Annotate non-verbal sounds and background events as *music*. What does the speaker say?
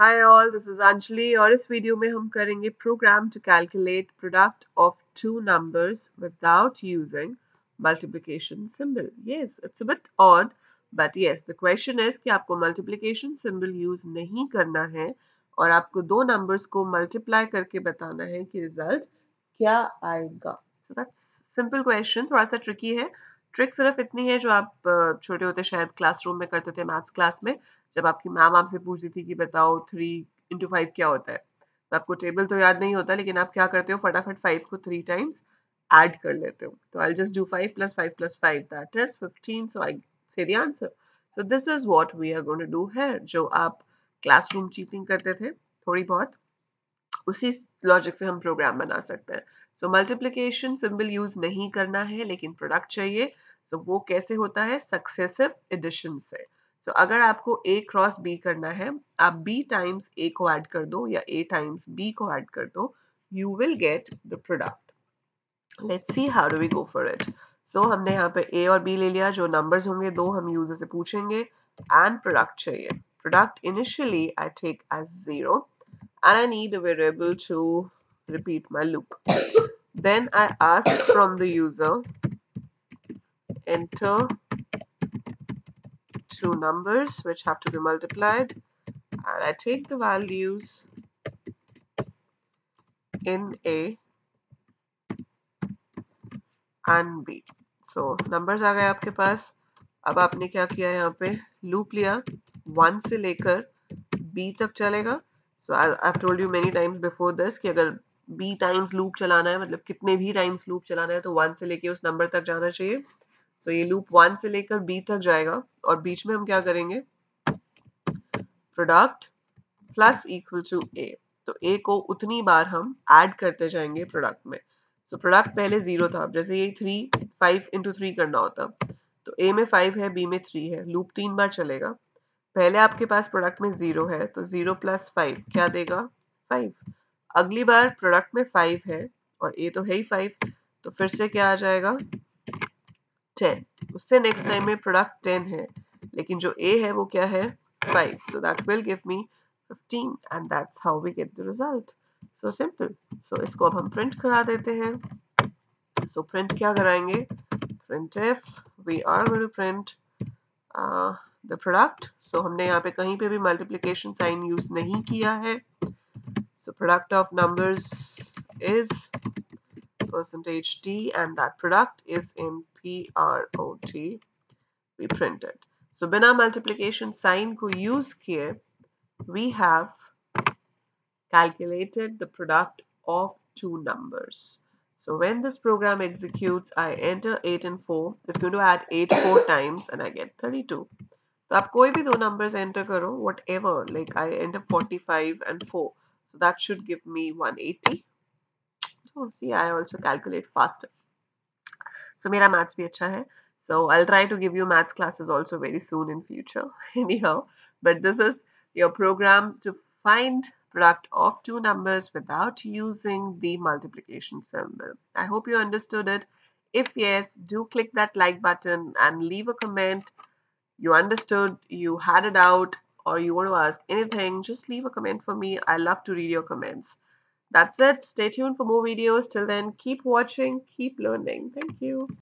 Hi all this is Anjali और इस video में हम करेंगे program to calculate product of two numbers without using multiplication symbol yes it's bit odd but yes the question is कि आपको multiplication symbol use नहीं करना है और आपको दो नंबर्स को मल्टीप्लाई करके बताना है कि रिज़ल्ट क्या आएगा। सो दैट्स सिंपल क्वेश्चन थोड़ा सा ट्रिकी है। ट्रिक सिर्फ़ इतनी है जो आप छोटे होते शायद क्लासरूम में करते थे, मैथ्स क्लास में, जब आपकी मैम आपसे पूछती थी कि बताओ थ्री इंटू फाइव क्या होता है। तो आपको टेबल तो याद नहीं होता, लेकिन आप क्या करते हो, फटाफट फाइव को थ्री टाइम्स ऐड कर लेते हो। तो I just do five plus five plus five that is fifteen so I say answer so this is what we are going do है जो आप क्लासरूम चीटिंग करते थे, थोड़ी बहुत, उसी लॉजिक से हम प्रोग्राम बना सकते हैं। सो मल्टीप्लीकेशन सिंबल यूज़ नहीं करना है लेकिन प्रोडक्ट चाहिए। सो so, वो कैसे होता है? सक्सेसिव एडिशन से। सो so, अगर आपको a क्रॉस b करना है आप b टाइम्स a को ऐड कर दो या a टाइम्स b को ऐड कर दो you will get the product let's see how do we go for it so हमने यहाँ पे ए और बी ले लिया जो नंबर्स होंगे दो हम यूज़र से पूछेंगे। एंड प्रोडक्ट चाहिए। Product initially I take as zero and I need variable to repeat my loop then I ask from the user enter two numbers which have to be multiplied and I take the values in A and B. So numbers आ गए आपके पास अब आपने क्या किया यहाँ पे loop लिया one से लेकर बी तक चलेगा so I have told you many times before this कि अगर बी टाइम्स लूप चलाना है मतलब कितने भी टाइम्स लूप चलाना है तो वन से लेके उस नंबर तक जाना चाहिए। सो so, ये लूप वन से लेकर बी तक जाएगा और बीच में हम क्या करेंगे? Product plus equal to A तो ए को उतनी बार हम ऐड करते जाएँगे प्रोडक्ट में। सो so, प्रोडक्ट पहले ज़ीरो था जैसे ये थ्री फाइव इंटू थ्री करना होता तो ए में फाइव है बी में थ्री है लूप तीन बार चलेगा। पहले आपके पास प्रोडक्ट में ज़ीरो है तो ज़ीरो प्लस फाइव क्या देगा? फाइव अगली बार प्रोडक्ट में फाइव है और ए तो है ही फाइव तो फिर से क्या आ जाएगा? टेन उससे नेक्स्ट टाइम में प्रोडक्ट टेन है लेकिन जो ए है वो क्या है? Five so that will give me fifteen and that's how we get the result so simple so इसको अब हम प्रिंट करा देते हैं. सो so, प्रिंट क्या कराएँगे? Print F we are going to print the product so हमने यहाँ पे कहीं पे भी मल्टीप्लिकेशन साइन यूज़ नहीं किया है. so product of numbers is percentage t and that product is in PROT we printed. So bina multiplication sign ko use kiye we have calculated the product of two numbers. So when this program executes, I enter 8 and 4. It's going to add 8 four times and I get 32. So आप कोई भी दो numbers enter करो whatever like I enter 45 and 4 So that should give me 180. So see, I also calculate faster. So my maths is acha. So I'll try to give you maths classes also very soon in future. *laughs* Anyhow, but this is your program to find product of two numbers without using the multiplication symbol. I hope you understood it. If yes, do click that like button and leave a comment. You understood, you had it out, or you want to ask anything just leave a comment for me I love to read your comments that's it. Stay tuned for more videos. Till then, keep watching, keep learning. Thank you.